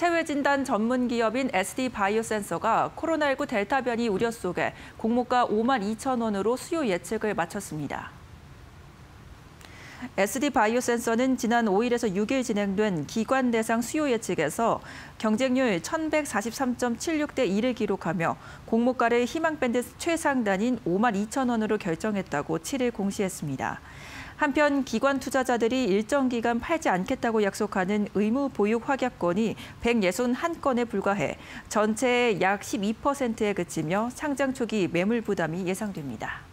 체외 진단 전문 기업인 SD 바이오센서가 코로나19 델타 변이 우려 속에 공모가 5만 2천 원으로 수요 예측을 마쳤습니다. SD 바이오센서는 지난 5일에서 6일 진행된 기관 대상 수요 예측에서 경쟁률 1143.76대 1을 기록하며 공모가를 희망밴드 최상단인 5만 2천 원으로 결정했다고 7일 공시했습니다. 한편 기관 투자자들이 일정 기간 팔지 않겠다고 약속하는 의무 보육 확약건이 161건에 불과해 전체의 약 12%에 그치며 상장 초기 매물 부담이 예상됩니다.